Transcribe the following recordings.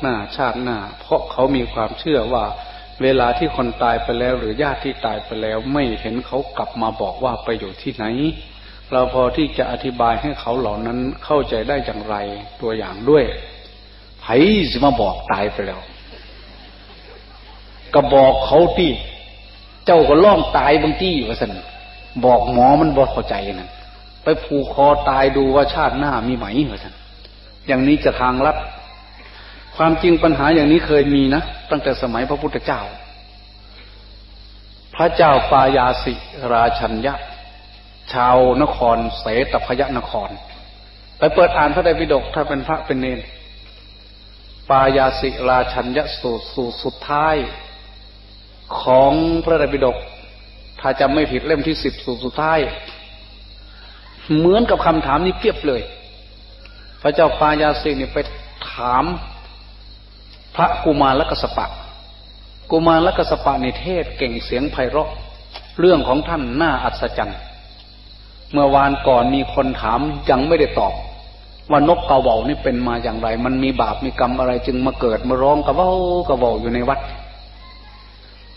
หน้าชาติหน้า เพราะเขามีความเชื่อว่า เวลาที่คนตายไปแล้ว หรือญาติที่ตายไปแล้ว ไม่เห็นเขากลับมาบอกว่าไปอยู่ที่ไหน เราพอที่จะอธิบายให้เขาเหล่านั้นเข้าใจได้อย่างไรตัวอย่างด้วยไผ่จะมาบอกตายไปแล้วก็บอกเขาที่เจ้าก็ล่องตายบางที่ว่าสันบอกหมอมันบอกเข้าใจนะไปผูกคอตายดูว่าชาติหน้ามีไหมเหรอท่านอย่างนี้จะทางลัด ความจริงปัญหาอย่างนี้เคยมีนะ ตั้งแต่สมัยพระพุทธเจ้า พระเจ้าปายาสิราชัญญะ ชาวนครเสตพยนคร ไปเปิดอ่านพระไตรปิฎกถ้าเป็นพระเป็นเนรปายาสิราชัญญะสูตรสูตรสุดท้าย ของพระไตรปิฎกถ้าจำไม่ผิดเล่มที่สิบสูตรสุดท้าย เหมือนกับคำถามนี้เปรียบเลย พระเจ้าปายาสีเนี่ยไปถาม พระกุมารลกสปะ กุมารลกสปะในเทศเก่งเสียงไพเราะ เรื่องของท่านน่าอัศจรรย์เมื่อวานก่อนมีคนถามยังไม่ได้ตอบ ว่านกกระว่านี่เป็นมาอย่างไร มันมีบาปมีกรรมอะไรจึงมาเกิดมาร้องกระว่ากระว่าอยู่ในวัด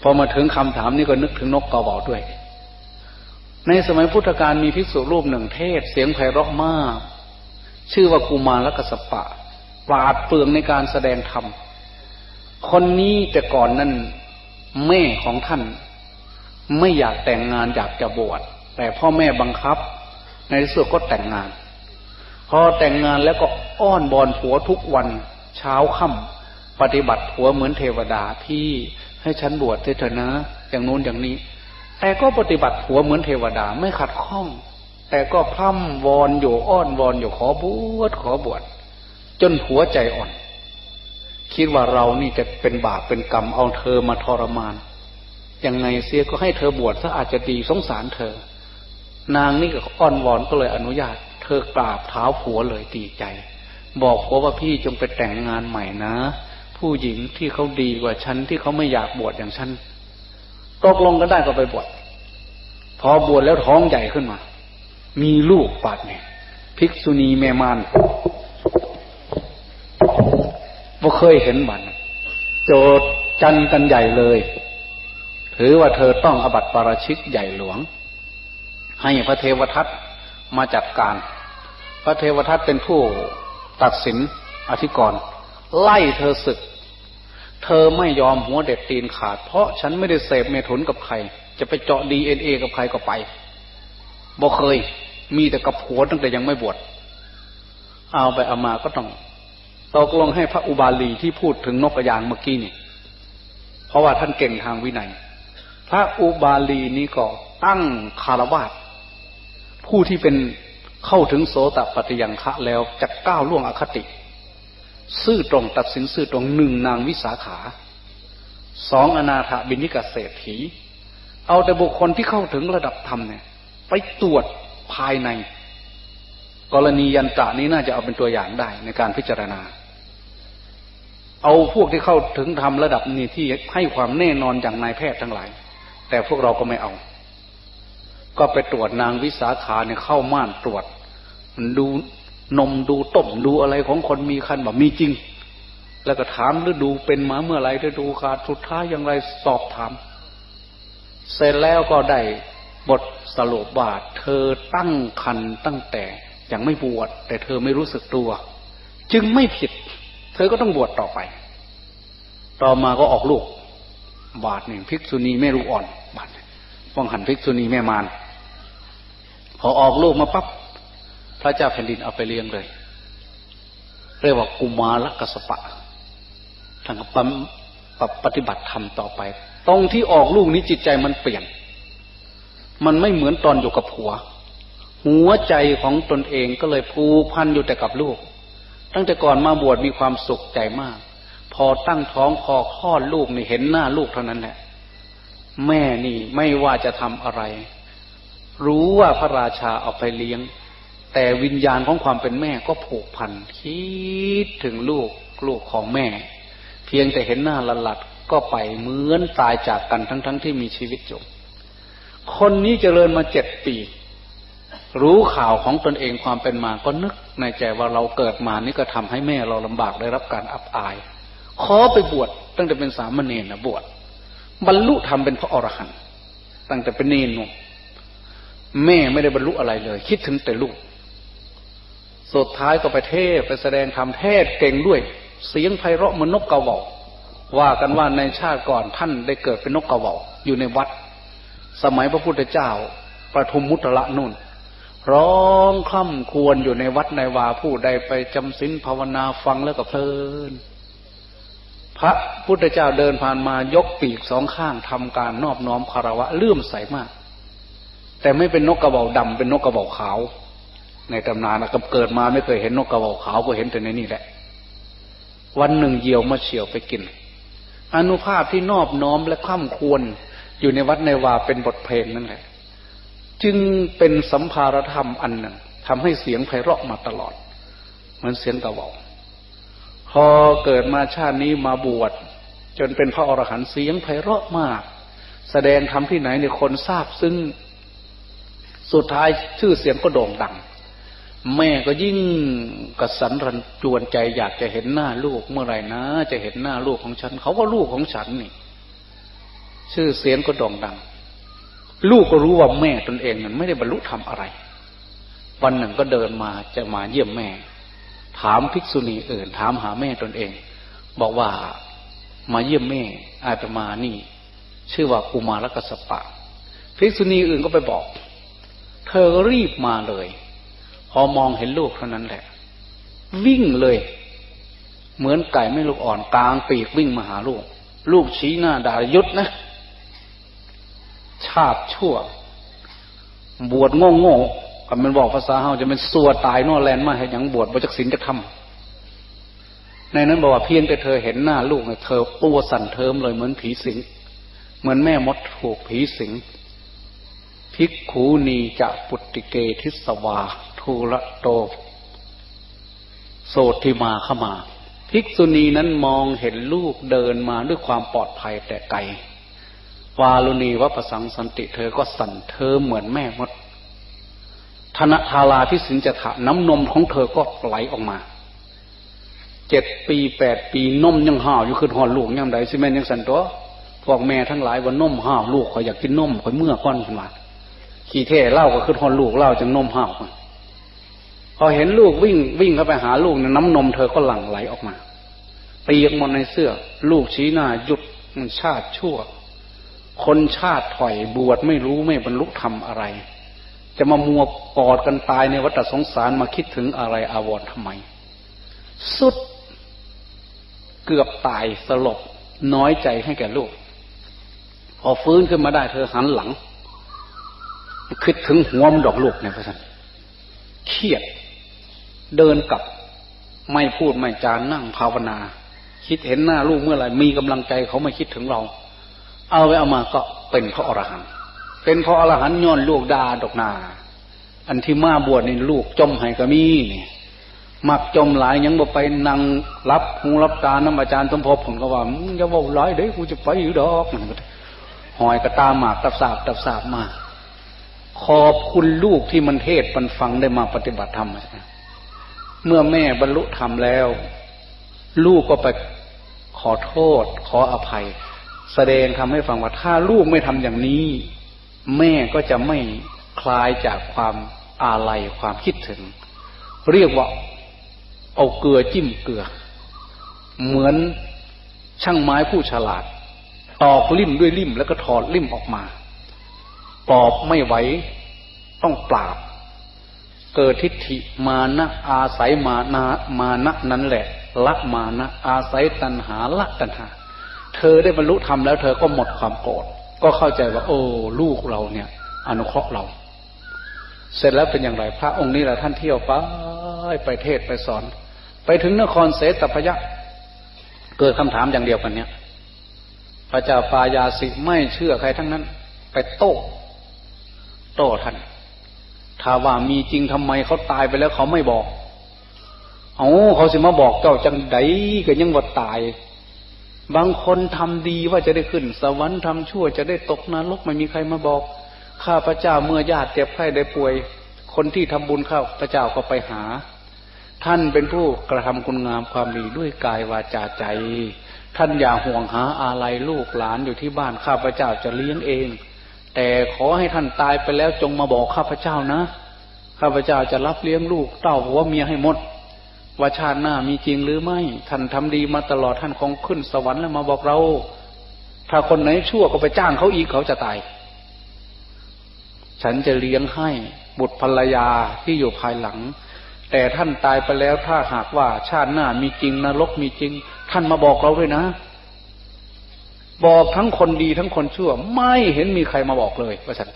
พอมาถึงคำถามนี้ก็นึกถึงนกกระว่าด้วย ในสมัยพุทธกาลมีภิกษุรูปหนึ่งเทศเสียงไพเราะมาก ชื่อว่ากุมารละกสปะปราดเปลืองในการแสดงธรรม คนนี้แต่ก่อนนั้นแม่ของท่าน ไม่อยากแต่งงานอยากจะบวชแต่พ่อแม่บังคับ ในที่สุดก็แต่งงาน พอแต่งงานแล้วก็อ้อนบอนผัวทุกวัน เช้าค่ำปฏิบัติผัวเหมือนเทวดาพี่ให้ฉันบวชเถอะนะ อย่างโน้นอย่างนี้ แต่ก็ปฏิบัติผัวเหมือนเทวดาไม่ขัดข้อง แต่ก็พร่ำวอนอยู่อ้อนวอนอยู่ขอบวชขอบวชจนผัวใจอ่อน คิดว่าเรานี่จะเป็นบาปเป็นกรรมเอาเธอมาทรมาน ยังไงเสียก็ให้เธอบวชถ้าอาจจะดีสงสารเธอ นางนี่ก็อ้อนวอนก็เลยอนุญาต เธอกราบเท้าผัวเลยดีใจ บอกผัวว่าพี่จงไปแต่งงานใหม่นะ ผู้หญิงที่เขาดีกว่าฉันที่เขาไม่อยากบวชอย่างฉันตกลงกันได้ก็ไปบวชพอบวชแล้วท้องใหญ่ขึ้นมา มีลูกปาดเนี่ยภิกษุณีแม่มาน บ่เคยเห็นบันโจดจันกันใหญ่เลย ถือว่าเธอต้องอบัติปาราชิกใหญ่หลวง ให้พระเทวทัตมาจัดการ พระเทวทัตเป็นผู้ตัดสินอธิกร ไล่เธอศึก เธอไม่ยอมหัวเด็ดตีนขาด เพราะฉันไม่ได้เสพเมถุนกับใคร จะไปเจาะดีเอ็นเอกับใครก็ไปบอกเคย มีแต่กับผัวตั้งแต่ยังไม่บวชเอาไปเอามาก็ต้อง ตกลงให้พระอุบาลีที่พูดถึงนกกระยางเมื่อกี้นี่ เพราะว่าท่านเก่งทางวินัย พระอุบาลีนี้ก็ตั้งคารวาสผู้ที่เป็นเข้าถึงโสตปฏิยังคะแล้วจะก้าวล่วงอคติ ซื่อตรงตัดสินซื่อตรงหนึ่งนางวิสาขาสองอนาถบินิกเศรษฐี เอาแต่บุคคลที่เข้าถึงระดับธรรมเนี่ย ไปตรวจภายใน กรณียันตะนี้น่าจะเอาเป็นตัวอย่างได้ในการพิจารณา เอาพวกที่เข้าถึงธรรมระดับนี้ที่ให้ความแน่นอนอย่างนายแพทย์ทั้งหลาย แต่พวกเราก็ไม่เอา ก็ไปตรวจนางวิสาขาเนี่ยเข้าม่านตรวจดูนมดูต้มดูอะไรของคนมีคันแบบมีจริง แล้วก็ถามฤดูเป็นมาเมื่อไรฤดูขาดสุดท้ายอย่างไรสอบถาม เสร็จแล้วก็ได้บทสรุปว่าเธอตั้งคันตั้งแต่ยังไม่บวชแต่เธอไม่รู้สึกตัว จึงไม่ผิด เธอก็ต้องบวชต่อไป ต่อมาก็ออกลูก บาทหนึ่งภิกษุณีแม่รู้อ่อน บาทฟ้องหันภิกษุณีแม่มารพอออกลูกมาปั๊บพระเจ้าแผ่นดินเอาไปเลี้ยงเลย เรียกว่ากุมารกัสปะทางปปฏิบัติธรรมต่อไป ตรงที่ออกลูกนี้จิตใจมันเปลี่ยน มันไม่เหมือนตอนอยู่กับผัว หัวใจของตนเองก็เลยผูกพันอยู่แต่กับลูก ตั้งแต่ก่อนมาบวชมีความสุขใจมาก พอตั้งท้องพอคลอดลูกนี่เห็นหน้าลูกเท่านั้นแหละ แม่นี่ไม่ว่าจะทำอะไร รู้ว่าพระราชาเอาไปเลี้ยง แต่วิญญาณของความเป็นแม่ก็ผูกพันคิดถึงลูกลูกของแม่ เพียงแต่เห็นหน้าละหลัดก็ไปเหมือนตายจากกันทั้งๆทที่มีชีวิตอยู่คนนี้เจริญมาเจ็ดปี รู้ข่าวของตนเองความเป็นมาก็นึกในใจว่าเราเกิดมานี่ก็ทำให้แม่เราลำบากได้รับการอับอาย ขอไปบวชตั้งแต่เป็นสามเณรนะบวชบรรลุธรรมเป็นพระอรหันต์ตั้งแต่เป็นเนรนแม่ไม่ได้บรรลุอะไรเลย คิดถึงแต่ลูก สุดท้ายก็ไปเทศไปแสดงธรรมเทศเก่งด้วย เสียงไพเราะเหมือนนกกระวอกว่ากันว่าในชาติก่อนท่านได้เกิดเป็นนกกระวอกอยู่ในวัด สมัยพระพุทธเจ้าประทุมมุตระนุ่น ร้องคล่ำควรอยู่ในวัดในวาผู้ใดไปจำศีลภาวนาฟังแล้วก็เพลิน พระพุทธเจ้าเดินผ่านมายกปีกสองข้างทำการนอบน้อมคารวะเลื่อมใสมาก แต่ไม่เป็นนกกระเบาดำเป็นนกกระเบาขาว ในตำนานนะกับเกิดมาไม่เคยเห็นนกกระเบาขาวก็เห็นแต่ในนี่แหละ วันหนึ่งเหยี่ยวมาเฉียวไปกิน อนุภาพที่นอบน้อมและข้ามควรอยู่ในวัดในวาเป็นบทเพลงนั่นแหละ จึงเป็นสัมภารธรรมอันหนึ่งทำให้เสียงไพเราะมาตลอด เหมือนเสียงกระเบาพอเกิดมาชาตินี้มาบวชจนเป็นพระอรหันต์เสียงไพเราะมาก แสดงทำที่ไหนในคนทราบซึ่งสุดท้ายชื่อเสียงก็โด่งดัง แม่ก็ยิ่งกระสันรันจวนใจอยากจะเห็นหน้าลูกเมื่อไหร่นะ จะเห็นหน้าลูกของฉัน เขาก็ลูกของฉันนี่ ชื่อเสียงก็โด่งดัง ลูกก็รู้ว่าแม่ตนเองนั้นไม่ได้บรรลุธรรมอะไร วันหนึ่งก็เดินมาจะมาเยี่ยมแม่ ถามภิกษุณีอื่น ถามหาแม่ตนเอง บอกว่ามาเยี่ยมแม่อาตมานี่ ชื่อว่ากุมารกัสปะภิกษุณีอื่นก็ไปบอก เธอรีบมาเลย พอมองเห็นลูกเท่านั้นแหละ วิ่งเลย เหมือนไก่ไม่ลูกอ่อนกลางปีกวิ่งมาหาลูก ลูกชี้หน้าด่ายุดนะ ชาติชั่ว บวชโง่โง่คำมันบอกภาษาเฮาจะเป็นสัวตายนอแลนมาให้ยังบวชบวชจากศีลจะทำในนั้นบอกว่าเพียงแต่เธอเห็นหน้าลูกเธอตัวสั่นเทิมเลยเหมือนผีสิง เหมือนแม่มดถูกผีสิงพิกขูนีจะปุติเกทิสวาทูละโต โสติมาเข้ามา ภิกษุณีนั้นมองเห็นลูกเดินมาด้วยความปลอดภัยแต่ไกล วาลุณีวัปสังสันติเธอก็สั่นเธอเหมือนแม่มด ธนทาราพิสินจะถะน้ำนมของเธอก็ไหลออกมา เจ็ดปีแปดปีนมยังห่าวอยู่คือหอนลูกยังไดซิแม่ยังสันตัวพวกแม่ทั้งหลายว่านมห่าวลูกเขาอยากกินนมเขาเมื่อก้อนขึ้นมาขี่เท่เล่าก็คือหอนลูกเล่าจังนมห่าวพอเห็นลูกวิ่งวิ่งเข้าไปหาลูกน้ำนมเธอก็หลั่งไหลออกมาตีออกมาในเสื้อ ลูกชี้หน้าหยุดมันชาติชั่ว คนชาติถอยบวชไม่รู้ไม่บรรลุธรรมอะไร จะมามัวกอดกันตายในวัฏสงสารมาคิดถึงอะไรอาวรทำไม สุดเกือบตายสลบน้อยใจให้แก่ลูก พอฟื้นขึ้นมาได้เธอหันหลัง คิดถึงหัวมดอกลูกเนี่ยพระท่านเครียดเดินกลับไม่พูดไม่จานนั่งภาวนา คิดเห็นหน้าลูกเมื่อไหร่มีกำลังใจเขาไม่คิดถึงเรา เอาไว้เอามาก็เป็นพระอรหันต์เป็นพระอรหันต์ย้อนลูกดาดอกนา อันที่มาบวชนี่ลูกจมให้ก็มีนี่มักจมหลายยังบ่ไปนั่งรับหูรับตาน้ำอาจารย์สมภพผมก็ว่าอย่าบอกหลายเด้กูจะไปอยู่ดอกหอยกระตาหมากตับสาบตับสาบมา ขอบคุณลูกที่มันเทศมันฟังได้มาปฏิบัติธรรมเมื่อแม่บรรลุธรรมแล้ว ลูกก็ไปขอโทษ ขออภัย แสดงทำให้ฟังว่าถ้าลูกไม่ทำอย่างนี้ แม่ก็จะไม่คลายจากความอาลัยความคิดถึง เรียกว่าเอาเกลือจิ้มเกลือ เหมือนช่างไม้ผู้ฉลาด ตอกลิ่มด้วยลิ่มแล้วก็ถอดลิ่มออกมาปอบไม่ไหวต้องปราบ เกิดทิฏฐิมานะอาศัยมานะมานะนั้นแหละ ละมานะอาศัยตัณหาละตัณหา เธอได้บรรลุธรรมแล้ว เธอก็หมดความโกรธก็เข้าใจว่า โอ้ ลูกเราเนี่ย อนุเคราะห์เรา เสร็จแล้วเป็นอย่างไรพระองค์นี้แหละท่านเที่ยวไปไปเทศไปสอน ไปถึงนครเสตพยะ เกิดคำถามอย่างเดียวกันเนี้ยพระเจ้าปายาสิไม่เชื่อใครทั้งนั้น ไปโต้โต้ท่านถ้าว่ามีจริงทำไมเขาตายไปแล้วเขาไม่บอก เอาเขาสิมาบอกเจ้าจังไดก็ยังว่าตาย บางคนทำดีว่าจะได้ขึ้น สวรรค์ทำชั่วจะได้ตกนรกไม่มีใครมาบอก ข้าพระเจ้าเมื่อญาติเจ็บไข้ได้ป่วย คนที่ทำบุญข้าพระเจ้าก็ไปหา ท่านเป็นผู้กระทำคุณงามความดีด้วยกายวาจาใจ ท่านอย่าห่วงหาอะไรลูกหลานอยู่ที่บ้านข้าพเจ้าจะเลี้ยงเอง แต่ขอให้ท่านตายไปแล้วจงมาบอกข้าพเจ้านะ ข้าพเจ้าจะรับเลี้ยงลูกเต้าหัวเมียให้หมด ว่าชาติหน้ามีจริงหรือไม่ ท่านทำดีมาตลอดท่านคงขึ้นสวรรค์แล้วมาบอกเรา ถ้าคนไหนชั่วก็ไปจ้างเขาอีกเขาจะตาย ฉันจะเลี้ยงให้บุตรภรรยาที่อยู่ภายหลัง แต่ท่านตายไปแล้วถ้าหากว่าชาติหน้ามีจริงนรกมีจริง ท่านมาบอกเราด้วยนะ บอกทั้งคนดีทั้งคนชั่ว ไม่เห็นมีใครมาบอกเลยว่าฉัน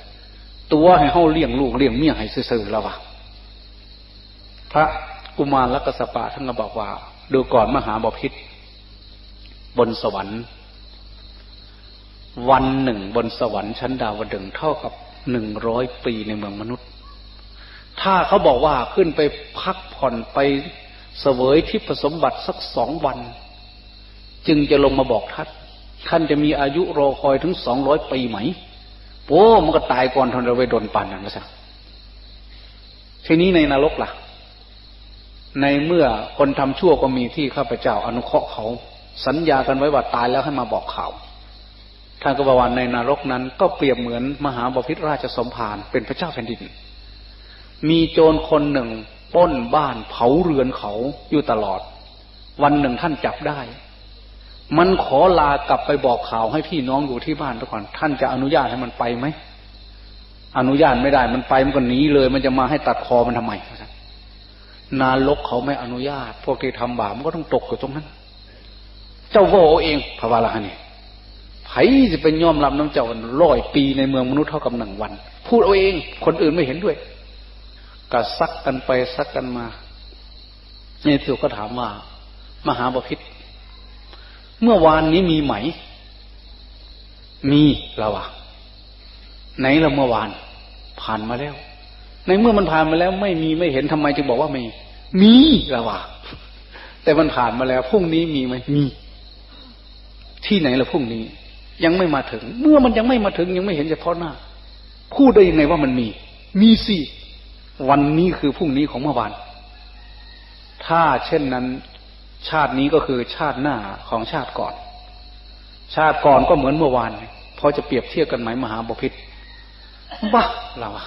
ตัวให้เฮาเลี้ยงลูกเลี้ยงเมียให้ซื่อๆแล้ววะพระ กุมารลักษปะท่านก็บอกว่า ดูก่อนมหาบพิษบนสวรรค์ วันหนึ่งบนสวรรค์ชั้นดาวดึงเท่ากับหนึ่งร้อยปีในเมืองมนุษย์ ถ้าเขาบอกว่าขึ้นไปพักผ่อนไปเสวยที่ผสมบัติสักสองวัน จึงจะลงมาบอกท่านท่านจะมีอายุรอคอยถึงสองร้อยปีไหมโอ้มันก็ตายก่อนทนเราไปโดนปันนั่นก็ใช่ทีนี้ในนรกล่ะ ในเมื่อคนทำชั่วก็มีที่ข้าพเจ้าอนุเคราะห์เขา สัญญากันไว้ว่าตายแล้วให้มาบอกข่าวท่านก็บอกว่าในนรกนั้นก็เปรียบเหมือนมหาบพิตรราชสมภารเป็นพระเจ้าแผ่นดิน มีโจรคนหนึ่งป้นบ้านเผาเรือนเขาอยู่ตลอด วันหนึ่งท่านจับได้ มันขอลากลับไปบอกข่าวให้พี่น้องอยู่ที่บ้านทุกคนท่านจะอนุญาตให้มันไปไหมอนุญาตไม่ได้มันไปมันก็หนีเลย มันจะมาให้ตัดคอมันทำไม นารกเขาไม่อนุญาต พวกที่ทำบาปมันก็ต้องตกอยู่ตรงนั้น เจ้าโวเองพระวาลานี่ไผจะเป็นยอมรับน้ำเจ้าร้อยปีในเมืองมนุษย์เท่ากับหนึ่งวัน พูดเอาเอง คนอื่นไม่เห็นด้วยก็ซักกันไปซักกันมาเนี่ยที่ก็ถามว่า มหาบพิษเมื่อวานนี้มีไหม มีเราอะไหนเราเมื่อวาน ผ่านมาแล้ว ในเมื่อมันผ่านมาแล้วไม่มีไม่เห็นทำไมจึงบอกว่าไม่มีเราอะแต่มันผ่านมาแล้วพรุ่งนี้มีไหมมี ที่ไหนละพรุ่งนี้ ยังไม่มาถึง เมื่อมันยังไม่มาถึงยังไม่เห็นเฉพาะหน้าพูดได้ยังไงว่ามันมี มีสิวันนี้คือพรุ่งนี้ของเมื่อวาน ถ้าเช่นนั้น ชาตินี้ก็คือชาติหน้าของชาติก่อน ชาติก่อนก็เหมือนเมื่อวานพอจะเปรียบเทียบกันไหมมหาบพิษบ้าเราอะ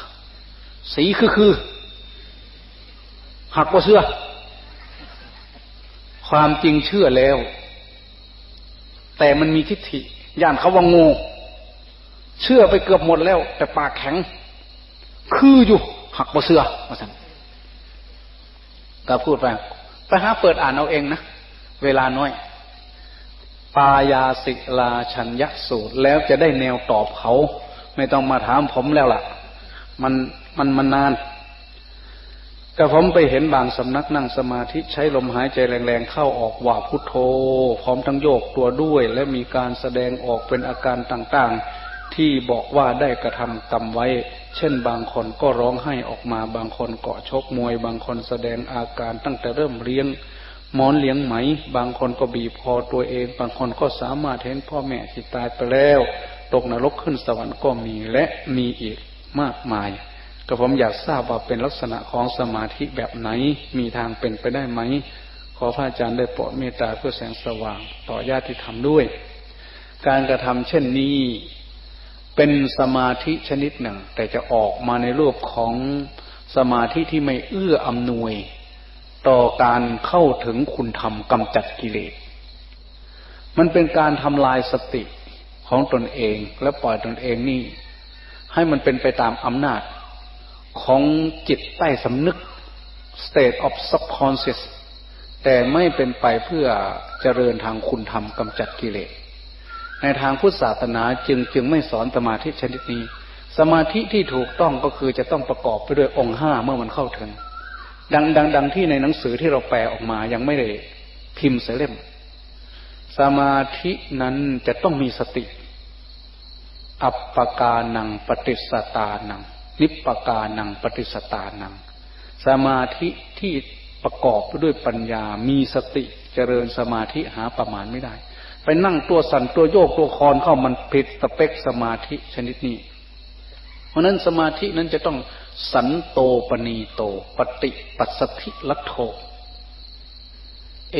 สีคือคือ หักว่าเชื่อ ความจริงเชื่อแล้ว แต่มันมีทิฏฐิย่านเขาว่างูเชื่อไปเกือบหมดแล้ว แต่ปากแข็ง คืออยู่ หักบ่เสือมาสั่นก็พูดไปไปหาเปิดอ่านเอาเองนะเวลาน้อย ปายาสิลาชัญยสูตร แล้วจะได้แนวตอบเขา ไม่ต้องมาถามผมแล้วล่ะ มัน มันมันนาน แต่ผมไปเห็นบางสำนักนั่งสมาธิใช้ลมหายใจแรงๆเข้าออกว่าพุทโธ พร้อมทั้งโยกตัวด้วย และมีการแสดงออกเป็นอาการต่างๆ ที่บอกว่าได้กระทำกรรมไว้ เช่นบางคนก็ร้องไห้ออกมา บางคนเกาะชกมวย บางคนแสดงอาการตั้งแต่เริ่มเลี้ยงมอนเลี้ยงไหม บางคนก็บีบคอตัวเอง บางคนก็สามารถเห็นพ่อแม่ที่ตายไปแล้ว ตกนรกขึ้นสวรรค์ก็มีและมีอีกมากมาย ก็ผมอยากทราบว่าเป็นลักษณะของสมาธิแบบไหน มีทางเป็นไปได้ไหม ขอพระอาจารย์ได้โปรดเมตตาเพื่อแสงสว่างต่อญาติธรรมด้วย การกระทำเช่นนี้เป็นสมาธิชนิดหนึ่ง แต่จะออกมาในรูปของสมาธิที่ไม่เอื้ออำนวย ต่อการเข้าถึงคุณธรรมกำจัดกิเลส มันเป็นการทำลายสติของตนเองและปล่อยตนเองนี่ ให้มันเป็นไปตามอำนาจ ของจิตใต้สำนึก state of subconscious แต่ไม่เป็นไปเพื่อเจริญทางคุณธรรมกำจัดกิเลส ในทางพุทธศาสนาจึงจึงไม่สอนสมาธิชนิดนี้ สมาธิที่ถูกต้องก็คือจะต้องประกอบไปด้วยองค์ห้าเมื่อมันเข้าถึง ดังดังดังที่ในหนังสือที่เราแปลออกมายังไม่ได้พิมพ์เสเล่ม สมาธินั้นจะต้องมีสติ อัปปกานังปฏิสตานัง นิปปกานังปฏิสตานัง สมาธิที่ประกอบด้วยปัญญา มีสติเจริญสมาธิหาประมาณไม่ได้ ไปนั่งตัวสั่นตัวโยกตัวคอนเข้ามันผิดสเปกสมาธิชนิดนี้ เพราะนั้นสมาธินั้นจะต้องสันโตปณีโต ปฏิปัสสธิลัทโธเอ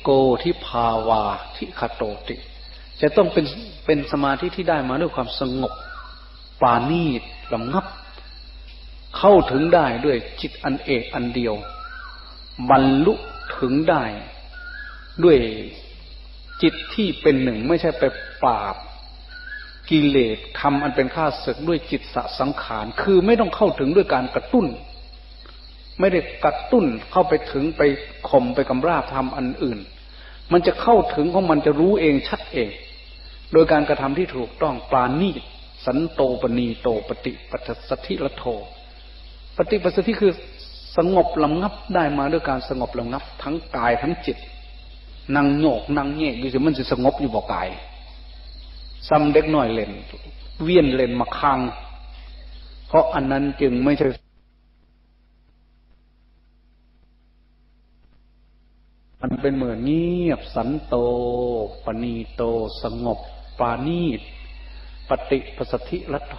โกทิภาวาทิคโตติ จะต้องเป็นเป็นสมาธิที่ได้มาด้วยความสงบ ปานีตลำงับ เข้าถึงได้ด้วยจิตอันเอกอันเดียว บรรลุถึงได้ ด้วยจิตที่เป็นหนึ่งไม่ใช่ไปปราบกิเลสทำอันเป็นข้าศึกด้วยจิตสสังขาร คือไม่ต้องเข้าถึงด้วยการกระตุ้น ไม่ได้กระตุ้นเข้าไปถึงไปข่มไปกำราบทำอันอื่น มันจะเข้าถึงของมันจะรู้เองชัดเอง โดยการกระทำที่ถูกต้องปราณีต สันโตปณีโตปฏิปัสสธิละโท ปฏิปัสสธิคือสงบลำงับได้มาด้วยการสงบลำงับ ทั้งกายทั้งจิตนั่งโยกนั่งเงียอยู่สิมันจะสงบอยู่บ่กายซ้ำเด็กหน่อยเล่น เวียนเล่นมาคังเพราะอันนั้นจึงไม่ใช่มันเป็นเหมือนเงียบสันโตปณีโตสงบปานีต ปฏิปสธิรัตโท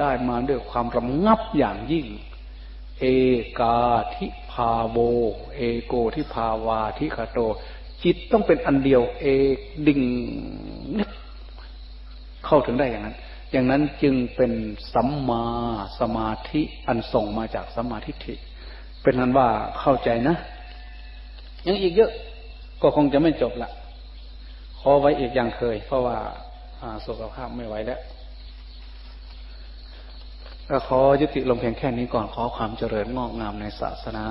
ได้มาด้วยความรำงับอย่างยิ่ง เอกาทิพาโว เอโกทิภาวาทิคาโต จิตต้องเป็นอันเดียว เอกดิ่งเข้าถึงได้อย่างนั้น อย่างนั้นจึงเป็นสัมมาสมาธิอันส่งมาจากสมาธิิเป็นนั้นว่าเข้าใจนะ ยังอีกเยอะ ก็คงจะไม่จบละขอไว้อีกอย่างเคย เพราะว่า สุขภาพไม่ไหวแล้วก็ขอยุติลงเพียงแค่นี้ก่อนขอความเจริญงอกงามในศาสนา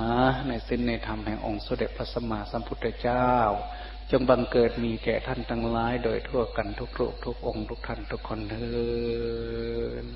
ในสิ้นในธรรมแห่งองค์สเด็จพระสัมมาสัมพุทธเจ้า จงบังเกิดมีแก่ท่านทั้งหลายโดยทั่วกันทุกรูปทุกองค์ทุกท่านทุกคนเถิด